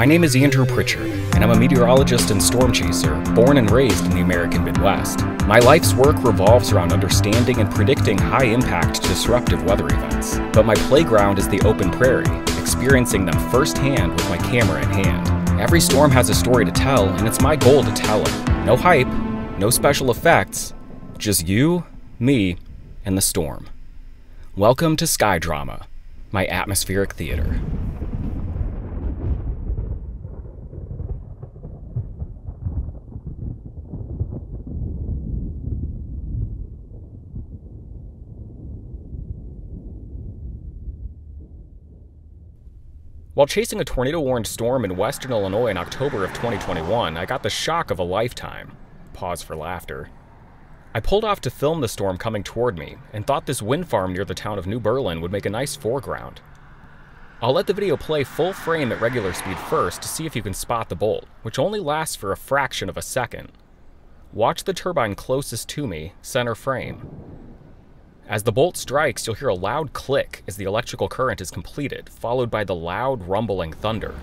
My name is Andrew Pritchard, and I'm a meteorologist and storm chaser, born and raised in the American Midwest. My life's work revolves around understanding and predicting high impact disruptive weather events. But my playground is the open prairie, experiencing them firsthand with my camera in hand. Every storm has a story to tell, and it's my goal to tell it. No hype, no special effects, just you, me, and the storm. Welcome to Skydrama, my atmospheric theater. While chasing a tornado warned storm in western Illinois in October of 2021, I got the shock of a lifetime. Pause for laughter. I pulled off to film the storm coming toward me and thought this wind farm near the town of New Berlin would make a nice foreground. I'll let the video play full frame at regular speed first to see if you can spot the bolt, which only lasts for a fraction of a second. Watch the turbine closest to me, center frame. As the bolt strikes, you'll hear a loud click as the electrical current is completed, followed by the loud rumbling thunder.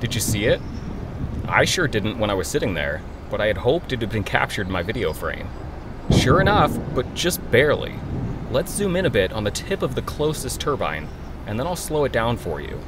Did you see it? I sure didn't when I was sitting there, but I had hoped it had been captured in my video frame. Sure enough, but just barely. Let's zoom in a bit on the tip of the closest turbine, and then I'll slow it down for you.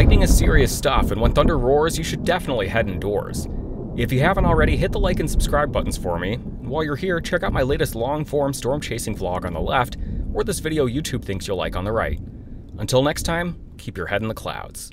Lightning is serious stuff, and when thunder roars, you should definitely head indoors. If you haven't already, hit the like and subscribe buttons for me. While you're here, check out my latest long form storm chasing vlog on the left, or this video YouTube thinks you'll like on the right. Until next time, keep your head in the clouds.